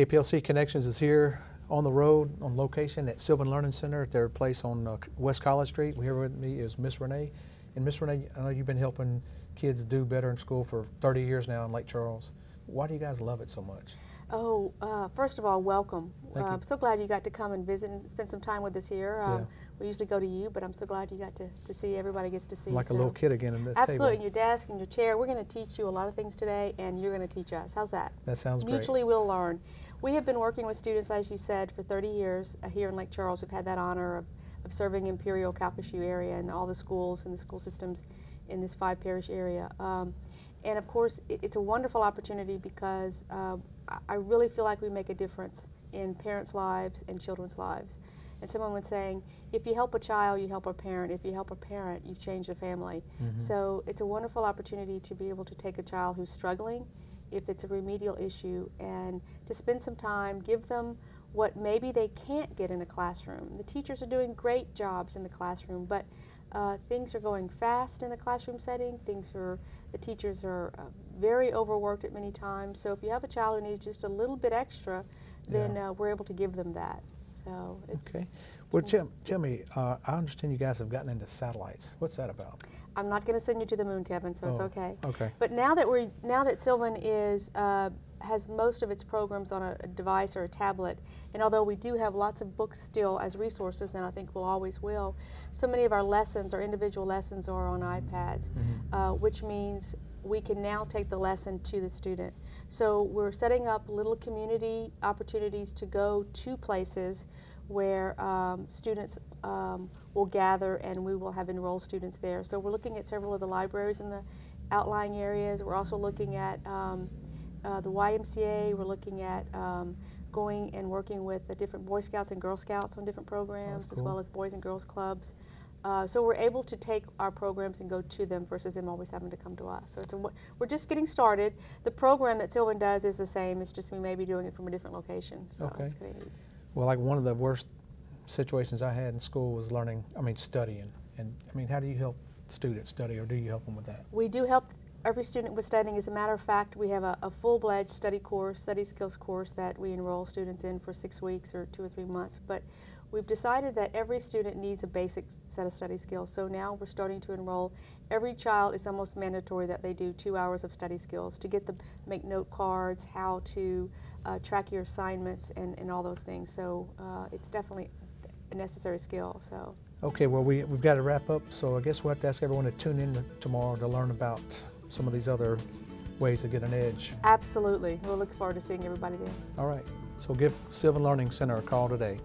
KPLC Connections is here on the road, on location at Sylvan Learning Center at their place on uh, West College Street. Here with me is Miss Renee. And Miss Renee, I know you've been helping kids do better in school for 30 years now in Lake Charles. Why do you guys love it so much? Oh, uh, first of all, welcome. Uh. I'm so glad you got to come and visit and spend some time with us here. Um, Yeah. We usually go to you, but I'm so glad you got to, to see. Everybody gets to see. You. Like a little kid again at the Absolutely, and your desk and your chair. We're going to teach you a lot of things today, and you're going to teach us. How's that? That sounds great. Mutually, we'll learn. We have been working with students, as you said, for 30 years uh, here in Lake Charles. We've had that honor of, of serving Imperial Calcasieu area and all the schools and the school systems in this five parish area. Um, and of course, it, it's a wonderful opportunity because uh, I- really feel like we make a difference in parents' lives and children's lives. And someone was saying, if you help a child, you help a parent. If you help a parent, you've changed a family. Mhm. So it's a wonderful opportunity to be able to take a child who's struggling, if it's a remedial issue, and to spend some time, give them what maybe they can't get in a classroom. The teachers are doing great jobs in the classroom, but uh, things are going fast in the classroom setting. Things are, the teachers are uh, very overworked at many times. So if you have a child who needs just a little bit extra, then Yeah. uh, we're able to give them that. So it's, Okay. Well, tell, tell me, uh, I understand you guys have gotten into satellites. What's that about? I'm not going to send you to the moon, Kevin, so it's Oh, okay. Okay. But now that we're now that Sylvan is uh, has most of its programs on a, a device or a tablet, and although we do have lots of books still as resources, and I think we'll always will, so many of our lessons, our individual lessons, are on iPads, Mhm. uh, which means we can now take the lesson to the student. So we're setting up little community opportunities to go to places where um, students um, will gather and we will have enrolled students there. So we're looking at several of the libraries in the outlying areas. We're also looking at um, uh, the YMCA. We're looking at um, going and working with the different Boy Scouts and Girl Scouts on different programs, as well as Boys and Girls Clubs. Uh, so we're able to take our programs and go to them versus them always having to come to us. So it's a, we're just getting started. The program that Sylvan does is the same. It's just we may be doing it from a different location. So Okay. Well, like one of the worst situations I had in school was learning, I mean, studying. And I mean, how do you help students study or do you help them with that? We do help every student was studying. As a matter of fact, we have a, a full-fledged study course, study skills course that we enroll students in for six weeks or two or three months. But we've decided that every student needs a basic set of study skills. So now we're starting to enroll. Every child is almost mandatory that they do two hours of study skills to get the make note cards, how to uh, track your assignments, and, and all those things. So uh, it's definitely a necessary skill. So. Okay, well, we, we've got to wrap up, so I guess we'll have to ask everyone to tune in tomorrow to learn about some of these other ways to get an edge. Absolutely. We'll look forward to seeing everybody there. All right, so give Sylvan Learning Center a call today.